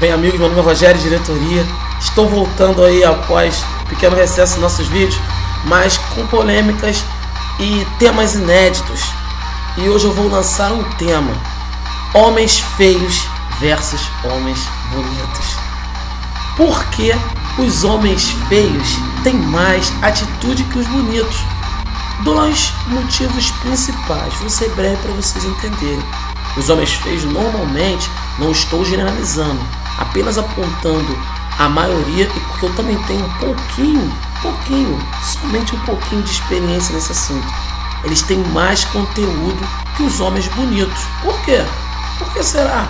Bem, amigos, meu nome é Rogério, diretoria. Estou voltando aí após pequeno recesso em nossos vídeos, mas com polêmicas e temas inéditos. E hoje eu vou lançar um tema: Homens feios versus homens bonitos. Por que os homens feios têm mais atitude que os bonitos? Dois motivos principais, vou ser breve para vocês entenderem. Os homens feios normalmente, não estou generalizando, apenas apontando a maioria e porque eu também tenho um pouquinho, pouquinho, somente um pouquinho de experiência nesse assunto. Eles têm mais conteúdo que os homens bonitos. Por quê? Por que será?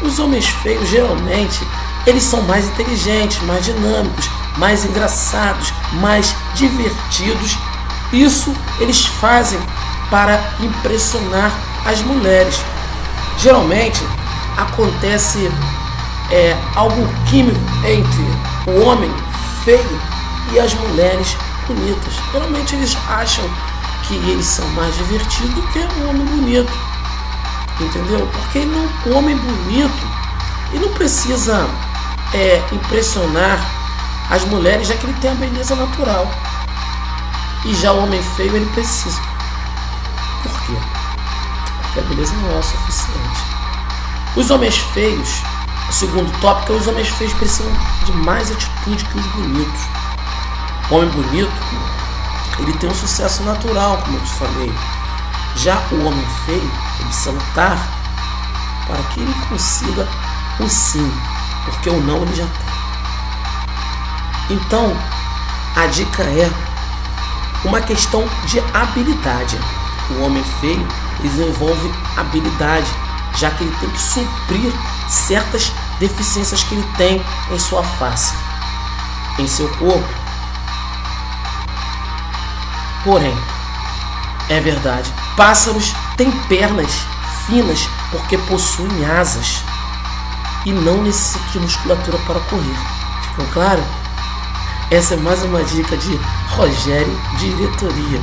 Os homens feios geralmente eles são mais inteligentes, mais dinâmicos, mais engraçados, mais divertidos. Isso eles fazem para impressionar as mulheres. Geralmente acontece é, algo químico entre o homem feio e as mulheres bonitas. Geralmente eles acham que eles são mais divertidos do que um homem bonito. Entendeu? Porque não, o homem bonito ele não precisa é, impressionar as mulheres, já que ele tem a beleza natural. E já o homem feio ele precisa. Por quê? Porque a beleza não é o suficiente. Os homens feios, o segundo tópico é os homens feios precisam de mais atitude que os bonitos. O homem bonito, ele tem um sucesso natural, como eu te falei. Já o homem feio, ele precisa lutar para que ele consiga o sim, porque o não ele já tem. Então, a dica é uma questão de habilidade. O homem feio desenvolve habilidade, já que ele tem que suprir certas deficiências que ele tem em sua face, em seu corpo. Porém, é verdade, pássaros têm pernas finas porque possuem asas e não necessita de musculatura para correr. Ficou claro? Essa é mais uma dica de Rogério Diretoria.